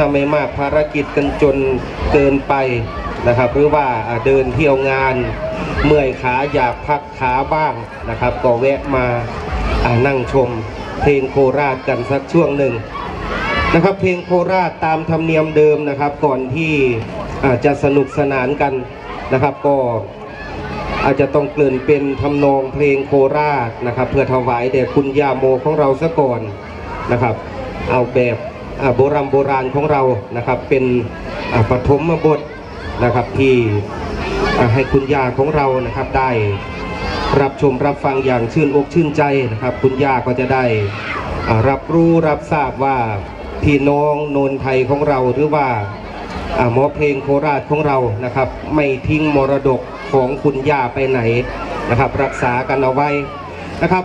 ถ้าไม่มากภารกิจกันจนเกินไปนะครับ หรือว่าเดินเที่ยวงานเมื่อยขาอยากพักขาบ้างนะครับ ก็แวะมานั่งชมเพลงโคราชกันสักช่วงหนึ่งนะครับ เพลงโคราชตามธรรมเนียมเดิมนะครับ ก่อนที่จะสนุกสนานกันนะครับ ก็อาจจะต้องเกลื่นเป็นทำนองเพลงโคราชนะครับ เพื่อถวายแด่คุณย่าโมของเราซะก่อนนะครับ เอาแบบ โบราณโบราณของเรานะครับเป็นปฐมบทนะครับที่ให้คุณยาของเรานะครับได้รับชมรับฟังอย่างชื่นอกชื่นใจนะครับ คุณย่าก็จะได้รับรู้รับทราบว่าพี่น้องโนนไทยของเราหรือว่าหมอเพลงโคราชของเรานะครับ ไม่ทิ้งมรดกของคุณย่าไปไหนนะครับ รักษากันเอาไว้นะครับ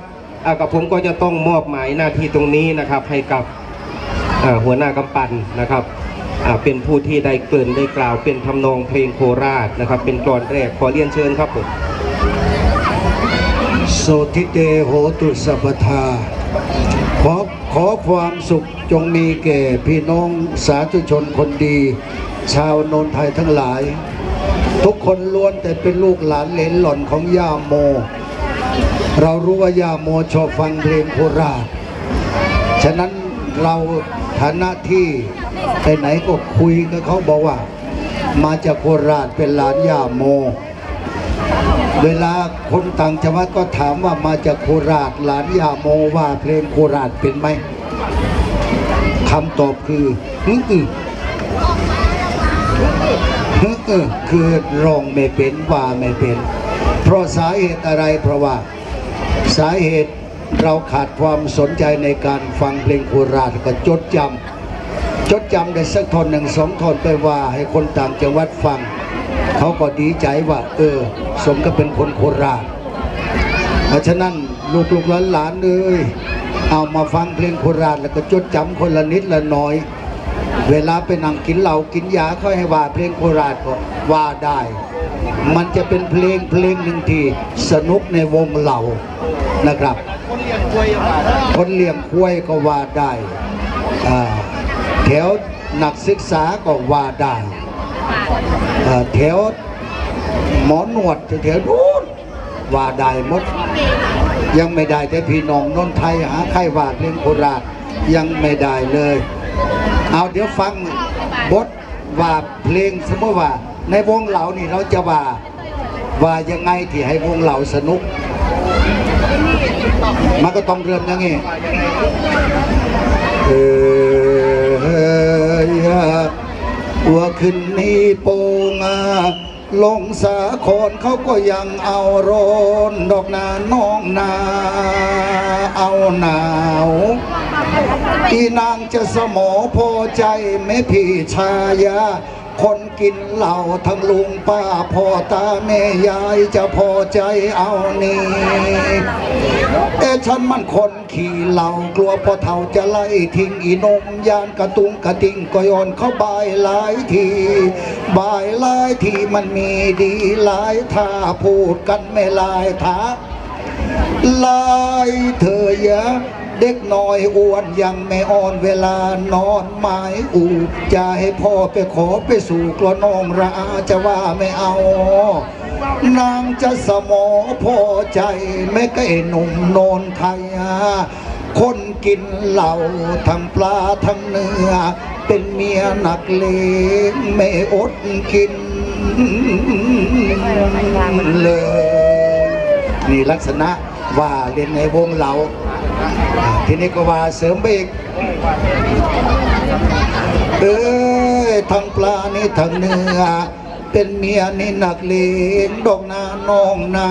กับผมก็จะต้องมอบหมายหน้าที่ตรงนี้นะครับให้กับ หัวหน้ากำปั้นนะครับเป็นผู้ที่ได้เกริ่นได้กล่าวเป็นทำนองเพลงโคราชนะครับ เป็นกลอนแรกขอเรียนเชิญครับผมโสทิเตโหตุสัพทาขอขอความสุขจงมีแก่พี่น้องสาธุชนคนดี ชาวโนนไทยทั้งหลาย ทุกคนล้วนแต่เป็นลูกหลานเหลนหล่อนของย่าโม เรารู้ว่าย่าโมชอบฟังเพลงโคราช ฉะนั้นเรา ฐานะที่ไปไหนก็คุยกับเขาบอกว่า มาจากโคราชเป็นหลานย่าโม เวลาคนต่างจังหวัดก็ถามว่ามาจากโคราชหลานยาโมว่าเพลงโคราชเป็นไหมคำตอบคือฮึอือฮึอือคือร้องไม่เป็นว่าไม่เป็น เพราะสาเหตุอะไรเพราะว่าสาเหตุ เราขาดความสนใจในการฟังเพลงโคราชก็จดจำจดจำได้สักทอนหนึ่งสองทอนไปว่าให้คนต่างจังหวัดฟัง เขาก็ดีใจว่า เออ สมก็เป็นคนโคราชเพราะฉะนั้นลูกลูกหลานหลานๆเอ้ยเอามาฟังเพลงโคราชแล้วก็จดจำคนละนิดละหน้อย เวลาไปนั่งกินเหล้ากินยาเขาให้ว่าเพลงโคราชก็ว่าได้ มันจะเป็นเพลงเพลงหนึ่งที่สนุกในวงเหล่า นะครับ คนเลี้ยงควายก็ว่าได้อ่าแถวนักศึกษาก็ว่าได้เอ่อแถวหมอหนวดแถวนู้นว่าได้หมด ยังไม่ได้แต่พี่น้องนนไทยหาใครว่าเพลงโคราชยังไม่ได้เลย เอาเดี๋ยวฟังบทว่าเพลงสมมติว่าในวงเหล่านี่เราจะว่าว่ายังไงที่ให้วงเหล่าสนุก มันก็ต้องเริ่มอย่างนี้เออตัวขึ้นนี่โปงาลงสาครเขาก็ยังเอาโรนดอกนาน้องนา เอาหนาวอีนางจะสมอพอใจแม่พี่ชายา คนกินเหล้าทั้งลุงป้าพ่อตาแม่ยายจะพอใจเอานี่เอะฉันมันคนขี่เหล่ากลัวพ่อเฒ่าจะไล่ทิ้งอีนมยานกระตุงกระติงก็ย้อนเข้าบายหลายทีบายหลายทีมันมีดีหลายท่าพูดกันไม่หลายท่าลายเธอยะ เด็กน้อยอ้วนยังไม่อ่อนเวลานอนไม้อูจะให้พ่อไปขอไปสู่กลัวน้องราจะว่าไม่เอา นางจะสมอพอใจไม่ก่หนุ่มโนนไทยคนกินเหล้าทั้งปลาทั้งเนื้อ เป็นเมียหนักเลงไม่อดกินเลยนี่ลักษณะว่าเรียนในวงเหล่าอ่า ทีนี้ก็ว่าเสริมไปอีกเอ้ยทั้งปลานี่ทั้งเนื้อ เป็นเมียนี่หนักเลงดอกนาน้องนา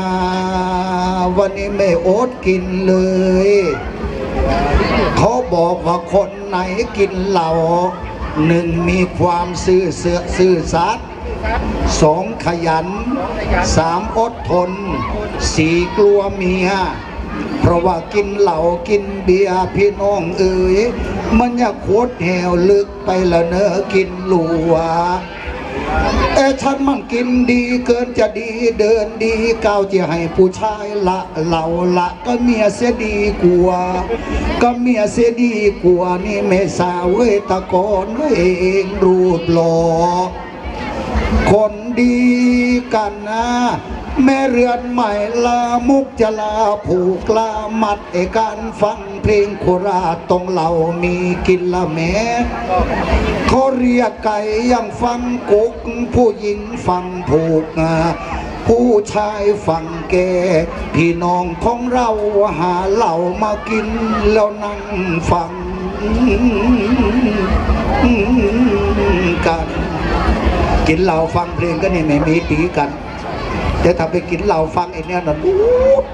วันนี้ไม่อดกินเลย เขาบอกว่าคนไหนกินเหล้าหนึ่งมีความซื่อเสือซื่อสัตย์สองขยันสามอดทนสี่กลัวเมีย เพราะว่ากินเหล้ากินเบียร์พี่น้องเอ๋ยมันอยากโคตรแหวลึกไปละเนอกินหลัวเอ้ฉันมันกินดีเกินจะดีเดินดีก้าวจะให้ผู้ชายละเราละก็เมียเสียดีกว่าก็เมียเสียดีกว่านี่ไม่สาวเว้ยตะกอนเว้ยเองรูปหล่อคน ดีกันนะ แม่เรือนใหม่ลามุกจะลาผูกลามัดเอการฟังเพลงโคราชตรงเรามีกินละแม่เขาเรียกไก่ยังฟังกุก ผู้หญิงฟังผูกอะผู้ชายฟังแกพี่น้องของเราหาเหล่ามากินแล้วนั่งฟังกัน กินเหล้าฟังเพลงก็นี่ไม่มีตีกันแต่ถ้าไปกินเหล้าฟังไอ้เนี่ยนะดูด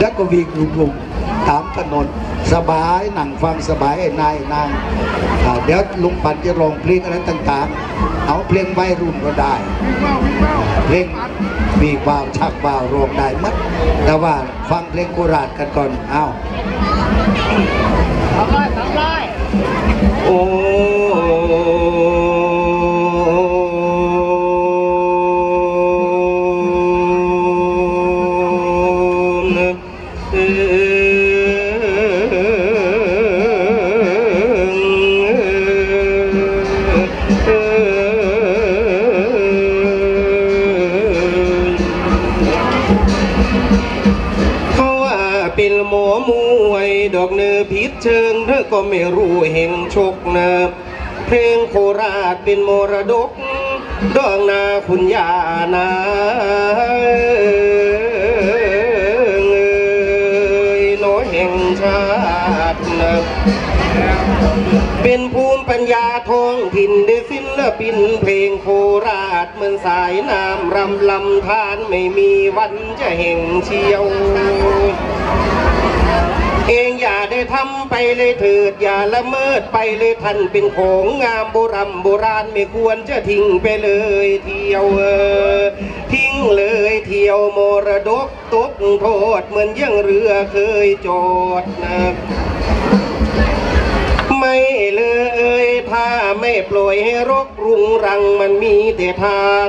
แล้วก็วิ่งลุมๆตามถนนสบายหนังฟังสบายไอ้นายนางอ่าเดี๋ยวลุงปันจะร้องเพลงอะไรต่างๆ เอาเพลงวัยรุ่นก็ได้เพลงมีบ่าวชักบ่าวร้องได้หมัดแต่ว่าฟังเพลงโคราชกันก่อนเอาโอ้นะ อกเนื้อพิษเชิงเธอก็ไม่รู้เห็นชกนะเพลงโคราชเป็นมรดกดองนาคุณยานาเอยน้อยแห่งชาตินะเป็นภูมิปัญญาท้องถิ่นได้ศิลปินเพลงโคราชเหมือนสายน้ำรำลำธารไม่มีวันจะแห่งเชียว เลยเถิดอย่าละเมิดไปเลยท่านเป็นของงามโบรำโบราณไม่ควรจะทิ้งไปเลยเที่ยวเออทิ้งเลยเที่ยวมรดกตกโทษเหมือนยังเรือเคยจอดนะไม่เลยถ้าไม่ปล่อยให้รกรุงรังมันมีแต่ทาง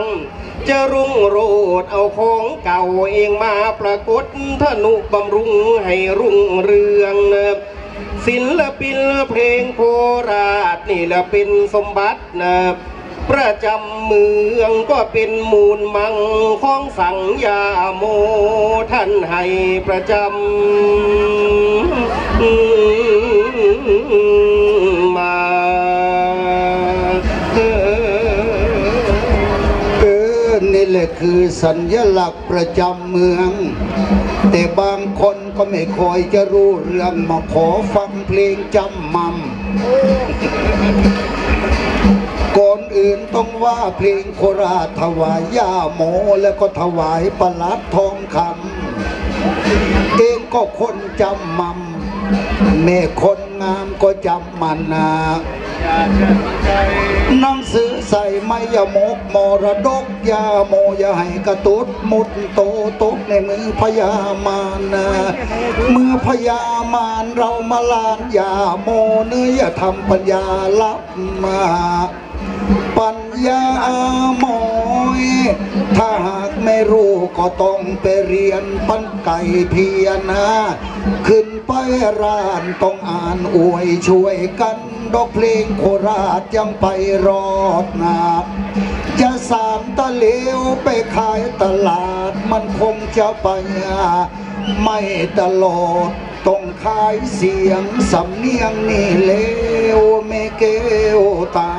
จะรุ่งโรดเอาของเก่าเองมาปรากฏธนุบำรุงให้รุ่งเรืองนะ ศิลปินเพลงโคราชนี่แหละเป็นสมบัตินะประจำเมืองก็เป็นมูลมังของสังยาโมท่านให้ประจำมา คือสัญลักษณ์ประจำเมือง แต่บางคนก็ไม่คอยจะรู้เรื่องมาขอฟังเพลงจำมัมก่อนอื่นต้องว่าเพลงโคราชถวายย่าโมแล้วก็ถวายประลัดทองคำเองก็คนจำมัมแม่คน งามก็จำมันนาหนังสือใส่ไม่ยมกมรดกยาโมยาให้กระตุดมุดโตตกในมือพญามารนะเมื่อพญามารเรามาลานยาโมเนื้อทำปัญญาลับมา ปัญญาโมยถ้าหากไม่รู้ก็ต้องไปเรียนปันไก่เพียนะ ขึ้นไปร้านต้องอ่านอวยช่วยกันดอกเพลงโคราชยังไปรอดนาจะสามตะเหลวไปขายตลาดมันคงจะไป ไม่ตลอดต้องขายเสียงสำเนียงนี่เลวไม่เกวตา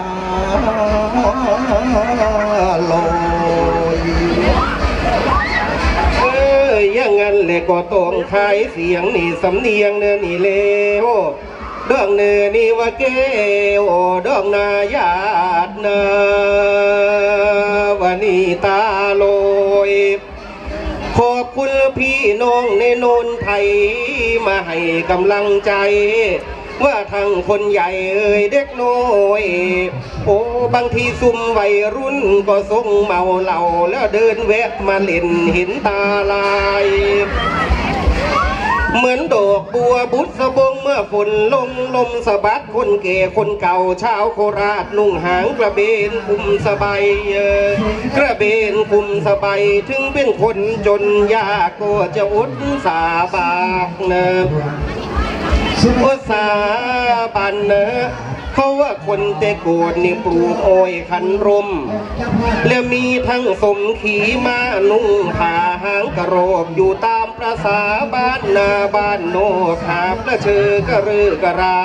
ลอยเอ้ยอยังงั้นแหละก็ต้องขายเสียงนี่สำเนียงเนื้อนี่เลวดองเนื้อนี่ว่าเกวดองนายาดนาวันนี้ตา น้องในโนนไทย มาให้กำลังใจ ว่าทั้งคนใหญ่เอ่ยเด็กน้อย โอ้บางทีซุ่มวัยรุ่นก็ทรงเมาเหล้าแล้วเดินแวะมาเล่นหินตาลาย เหมือนดอกบัวบุษบงเมื่อฝนลงลมสะบัดคนเก่คนเก่าชาวโคราชนุ่งหางกระเบนคุมสบายกระเบนคุมสบายถึงเป็นคนจนยากก็จะอุดสาบากเนออุดสาบันเนอะเขาว่าคนแต่โกดนี่ปลูกอ้อยขันรม แล้วมีทั้งสมขีมานุ่งผ้าหางกระโรกอยู่ตามประสาบ้านนาบ้านโนขามและเชอกระรือกระรา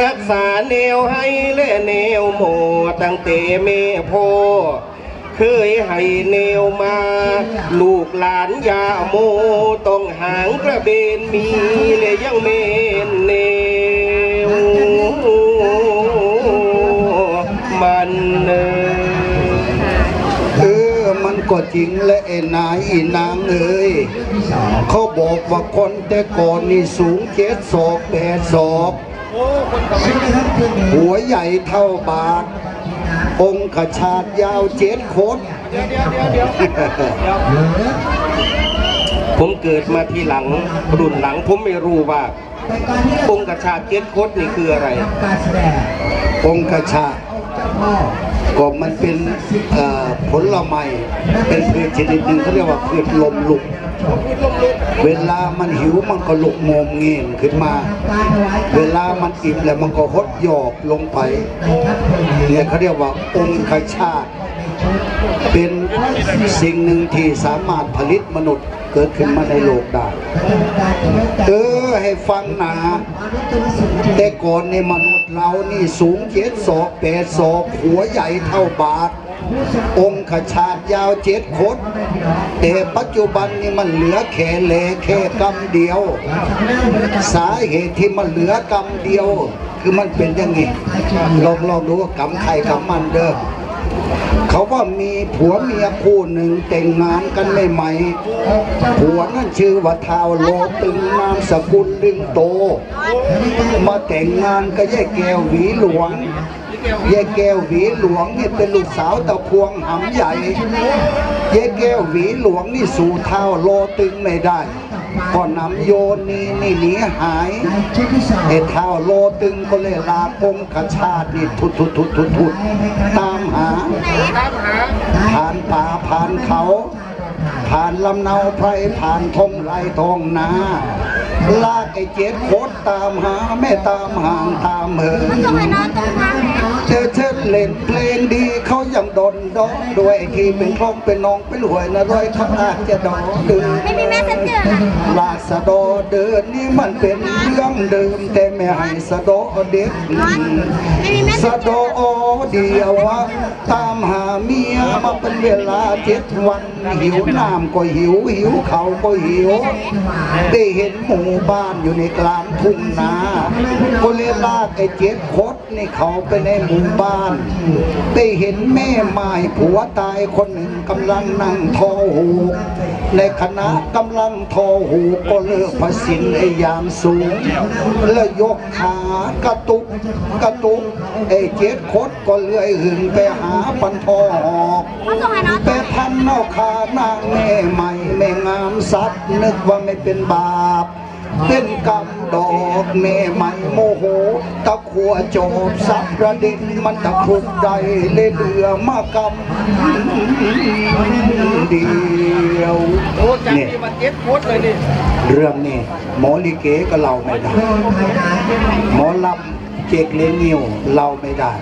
รักษาแนวให้และแนวโมตั้งแต่เมโพเคยให้แนวมา ลูกหลานยาโมต้องหางกระเบนมีเลยยังเมนแน ก็จริงและไอ้นายอีนางเอ้ยเขาบอกว่าคนแต่ก่อนนี่สูงเจ็ดศอกแปดศอกหัวใหญ่เท่าบาท องค์ขชาดยาวเจ็ดโคตรผมเกิดมาทีหลังรุ่นหลังผมไม่รู้ว่า องค์กระชาเก็ตโคดนี่คืออะไร องค์ขชา ก็มันเป็นผลไม้เป็นพืชชนิดหนึ่งเขาเรียกว่าพืชลมลุก เวลามันหิวมันก็ลุกโมมเงียนขึ้นมา เวลามันอิ่มแล้วมันก็หดหยอบลงไปเนี่ยเขาเรียกว่าองค์ขชาติ เป็นสิ่งหนึ่งที่สามารถผลิตมนุษย์เกิดขึ้นมาในโลกได้เออให้ฟังนะแต่ก่อนในมนุษย์ เรานี่สูงเจ็ดศอกแปดศอกหัวใหญ่เท่าบาท องค์ขชาดยาวเจ็ดโคตรแต่ปัจจุบันนี่มันเหลือแค่แหลแค่กำเดียว สาเหตุที่มันเหลือกำเดียว คือมันเป็นอย่างนี้ลองลองดูว่ากำใครกำมันเด้อ เขาว่ามีผัวเมียคู่หนึ่งแต่งงานกันใหม่ๆผัวนั่นชื่อว่าท้าวโลตึงนามสกุลลึงโต มาแต่งงานกับยายแก้วหวีหลวงยายแก้วหวีหลวงนี่เป็นลูกสาวตะพวงหำใหญ่ยายแก้วหวีหลวงนี่สู่เท้าโลตึงไม่ได้ ก็นำโยนีนี่หนีหายในชุดที่สองไอ้เท้าโลตึงก็เลยลาคงค์ขชาตินี่ทุดทุดทุดทุดทุดตามหาผ่านป่าผ่านเขา ผ่านลำเนาไพรผ่านทงไรทองนา ลากไอ้เจ็ดโคตรตามหาแม่ตามห่างตามเหินเธอเชิญเล่นเพลงดีเขายังดนดอกด้วยไอ้ที่เป็นคลองเป็นน้องเป็นหวยนะร้อยเขาอาจจะดอดึงไม่มีแม่เซ็นเจอร์ค่ะลาสะดอเดินนี่มันเป็นเรื่องเดิมแต่ไม่ให้สะดอเด็กไม่มีแม่เซ็สะนเจดออร์ เดียวอะตามหาเมียมาเป็นเวลาเจ็ดวัน หิวน้ำก็หิวหิวเขาก็หิว ได้เห็นหมู่บ้านอยู่ในกลางทุ่งนาก็เลยลากไอ้เจ็ดคดนี่เขาไปในหมู่บ้าน ได้เห็นแม่ไม้ผัวตายคนหนึ่งกำลังนั่งทอหูในคณะกำลังทอหูก็เลิกพระสินไอ้ยามสูงแล้วยกขากระตุกกระตุกไอ้เจ็ดคดก็เลื่อยหึงไปหาปันทอหอกเขาส่งให้น้องแต่พันเนาคานางแม่ใหม่แม่งามสัตว์นึกว่าไม่เป็นบาปเป็นกรรมดอกแม่ใหม่โมโห ตะขัวโจบสับประดิษฐ์มันตะครุบใดเลยเหลือมากำเดียวเนี่ยเรื่องนี้หมอลิเกก็เล่าไม่ได้โดนภายในหมอลำเจกเลงิวเล่าไม่ได้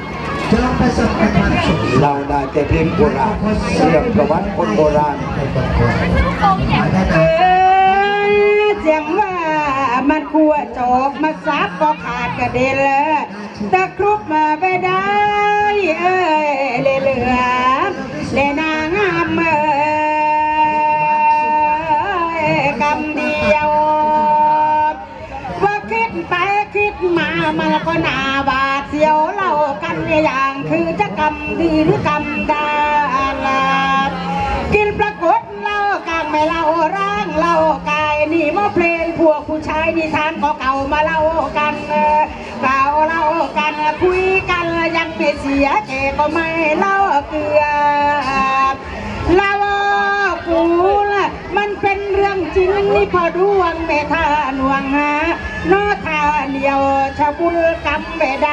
เราได้แต่เพลงโบราณเรื่องประวัติคนโบราณเอ้ยเสียงว่ามันขัวจบมาซับก็ขาดกระเด็นเลยตะครุบมาไปได้เอ้ยเหลือเหลือเลนางามเอ้ย มามันก็นาบาดเสียวเล่ากันอย่างคือจะกำดีหรือกำดาลากินปรากฏเล่ากางไม่เล่าร่างเล่ากายนี่มาเพลงพวกผู้ชายนิทานก็เก่ามาเล่ากันเก่าเล่ากันคุยกันยังไม่เสียเจก็ไม่เล่าเกลือเล่ากูละมันเป็นเรื่องจริงนี่พอดวงเมธาหนวงหา นอทาเดียวชะบุญกรรมเมดา